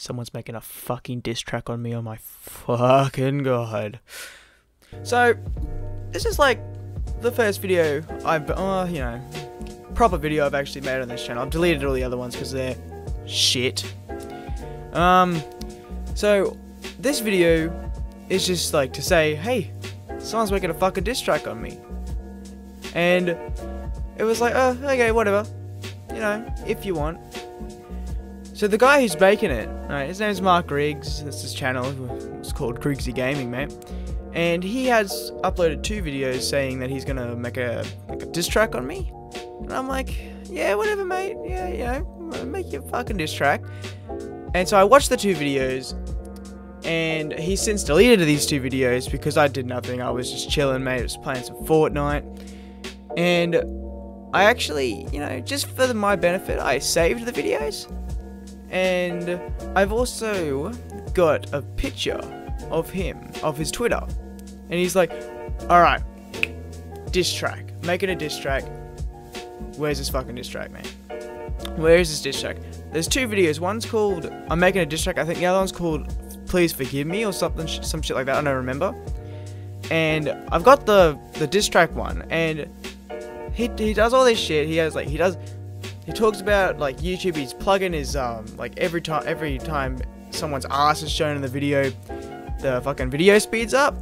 Someone's making a fucking diss track on me. Oh my fucking god. So, this is like the first video I've, uh, you know, proper video I've actually made on this channel. I've deleted all the other ones because they're shit. Um, so, this video is just like to say, hey, someone's making a fucking diss track on me. And it was like, oh, okay, whatever. You know, if you want. So the guy who's making it, right, his name's Marc Griggs. That's his channel. It's called Griggsy Gaming, mate. And he has uploaded two videos saying that he's gonna make a like a diss track on me. And I'm like, yeah, whatever, mate. Yeah, you know, make your fucking diss track. And so I watched the two videos, and he's since deleted these two videos because I did nothing. I was just chilling, mate. I was playing some Fortnite, and I actually, you know, just for my benefit, I saved the videos and I've also got a picture of him, of his Twitter. And he's like, alright, diss track. Making a diss track. Where's this fucking diss track, man? Where is this diss track? There's two videos. One's called I'm making a diss track. I think the other one's called Please Forgive Me or something, some shit like that. I don't remember. And I've got the the diss track one, and he he does all this shit. He has like he does he talks about like YouTube. He's plugging his um like every time every time someone's ass is shown in the video, the fucking video speeds up.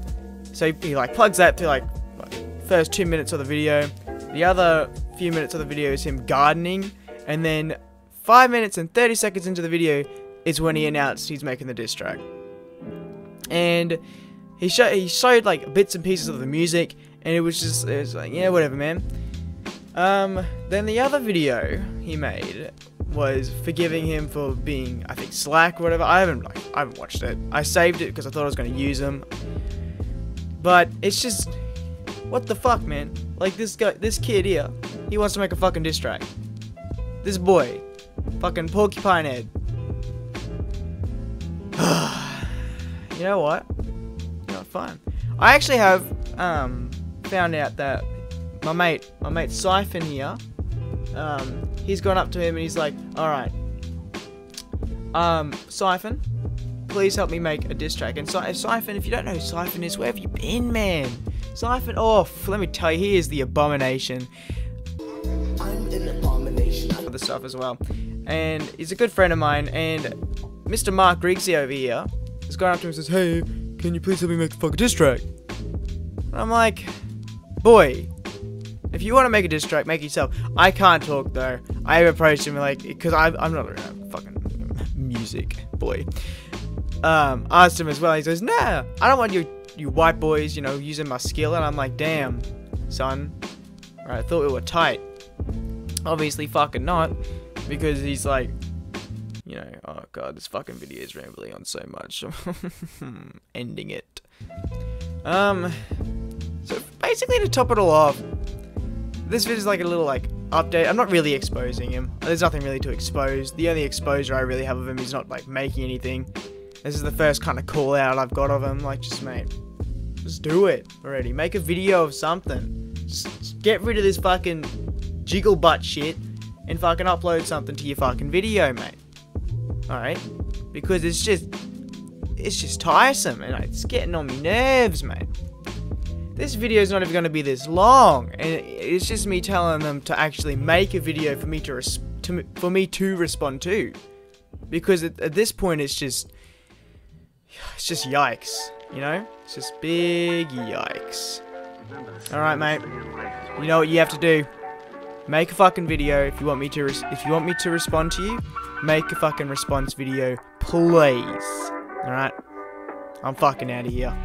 So he, like plugs that to like first two minutes of the video. The other few minutes of the video is him gardening, and then five minutes and thirty seconds into the video is when he announced he's making the diss track. And he showed he showed like bits and pieces of the music, and it was just it was like yeah whatever man. Um, then the other video he made was forgiving him for being, I think, slack or whatever. I haven't, like, I haven't watched it. I saved it because I thought I was going to use him. But it's just, what the fuck, man? Like this guy, this kid here, he wants to make a fucking diss track. This boy, fucking porcupine head. you know what? Know, fine. I actually have um found out that my mate, my mate Sython here, um, he's gone up to him and he's like, alright, um, Sython, please help me make a diss track. And si Sython, if you don't know who Sython is, where have you been, man? Sython, oh, let me tell you, he is the abomination. Abomination. For the stuff as well. And he's a good friend of mine, and Mr. Marc Griggsy over here has gone up to him and says, hey, can you please help me make the fucking diss track? And I'm like, boy, if you want to make a diss track, make yourself. I can't talk though. I approached him like, because I'm not a fucking music boy. Um, asked him as well. He says, Nah, I don't want you, you white boys, you know, using my skill. And I'm like, Damn, son. Right, I thought we were tight. Obviously, fucking not, because he's like, you know, oh god, this fucking video is rambling on so much. Ending it. Um, so basically to top it all off, this video is like a little like update. I'm not really exposing him. There's nothing really to expose. The only exposure I really have of him is not like making anything. This is the first kind of call out I've got of him. Like, just mate, just do it already. Make a video of something. Just get rid of this fucking jiggle butt shit and fucking upload something to your fucking video, mate. Alright? Because it's just, it's just tiresome and it's getting on my nerves, mate this video is not even going to be this long, and it's just me telling them to actually make a video for me to, to for me to respond to, because at, at this point it's just it's just yikes, you know? It's just big yikes. Alright, mate. You know what you have to do. Make a fucking video if you want me to if you want me to respond to you. Make a fucking response video, please. Alright? I'm fucking out of here.